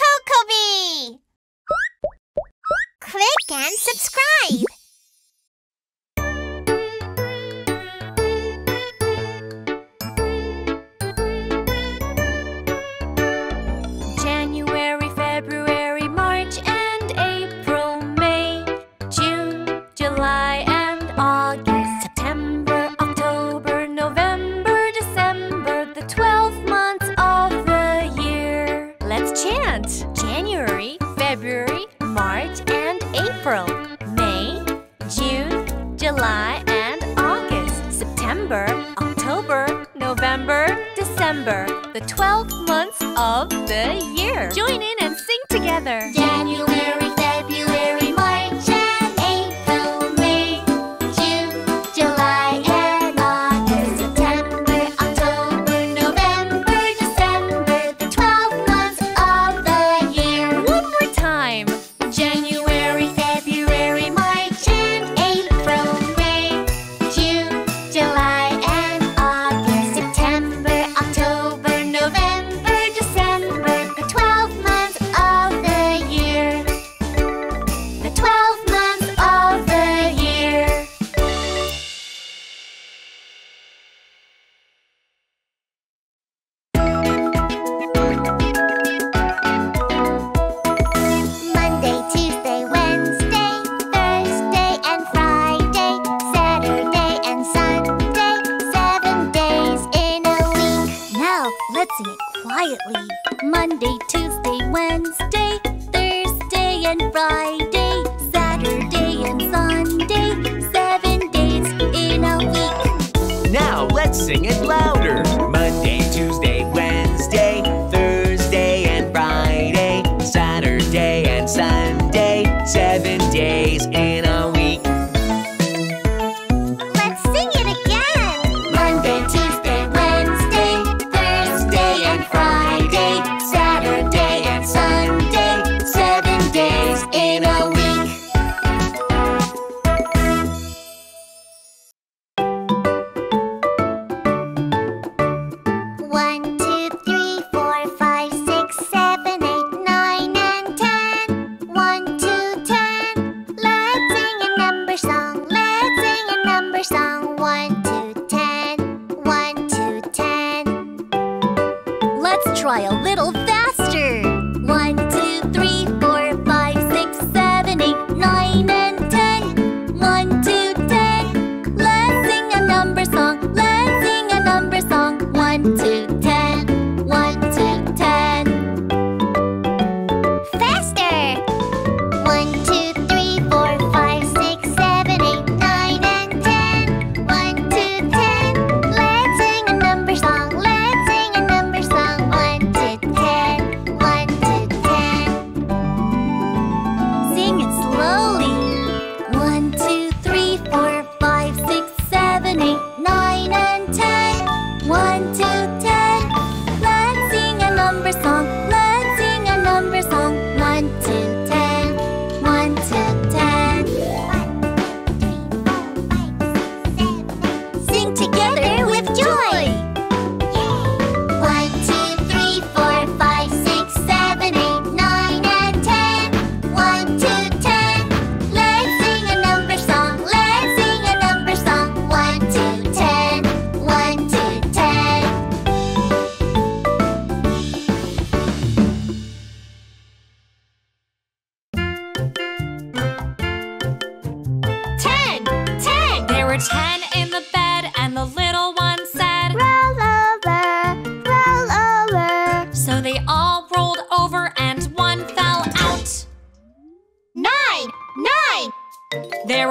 Cocobi! Click and subscribe! April, May, June, July and August, September, October, November, December, the 12 months of the year. Join in and sing together. January. quietly. Monday, Tuesday, Wednesday, Thursday and Friday, Saturday and Sunday, seven days in a week. Now let's sing it louder. Monday, Tuesday, Wednesday, Thursday and Friday, Saturday and Sunday, seven days in try a little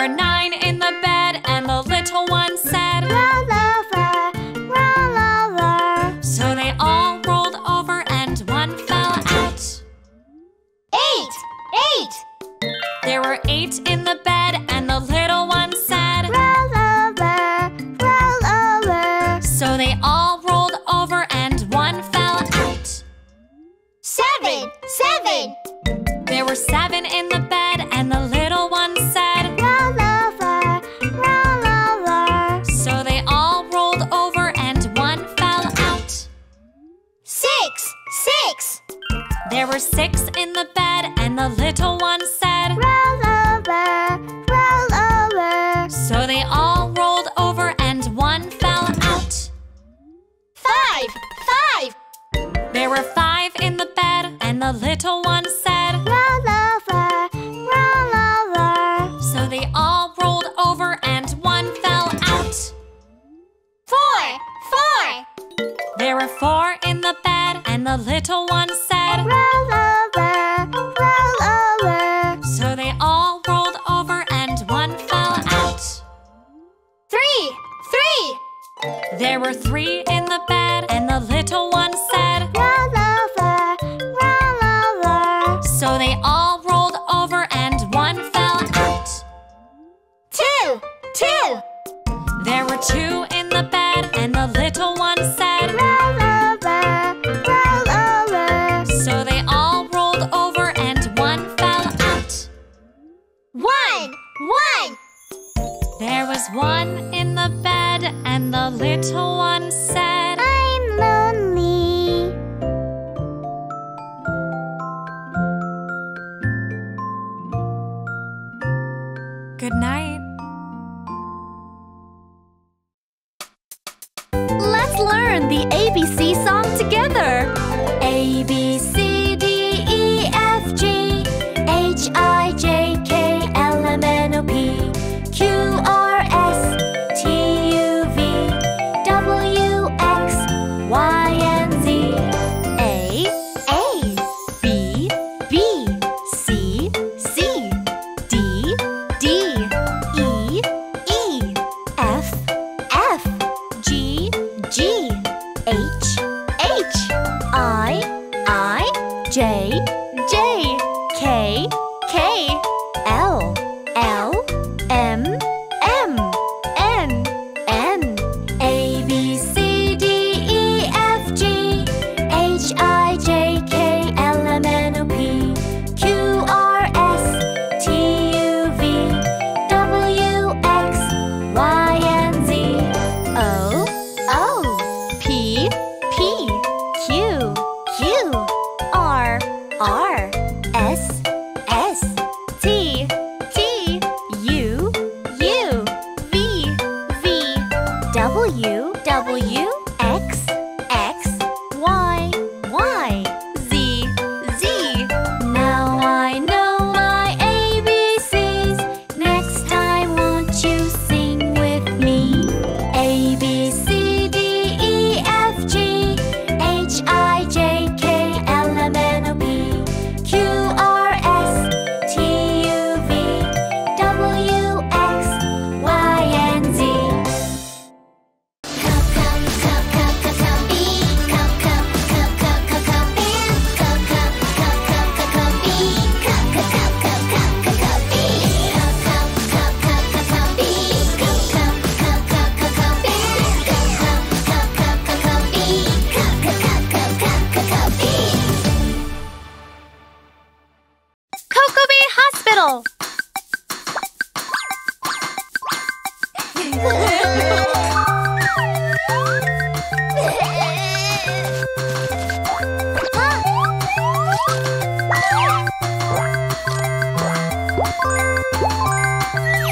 were nine in the bed and the little one said, Roll over, roll over. So they all rolled over and one fell out. Eight, eight. There were eight in the bed and the little one said, Roll over, roll over. So they all rolled over and one fell out. Seven, seven. There were seven in the bed six in the bed and the little one said, Roll over, roll over. So they all rolled over and one fell out. Five, five. There were five in the bed and the little one said, Roll over, roll over. So they all rolled over and one fell out. Four, four. There were four in the bed and the little one said, tree in the bed And the little one said Roll over, roll over So they all rolled over and one fell out. Two, two. There were two Good night. Let's learn the ABC song. F are.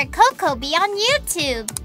for Cocobi on YouTube.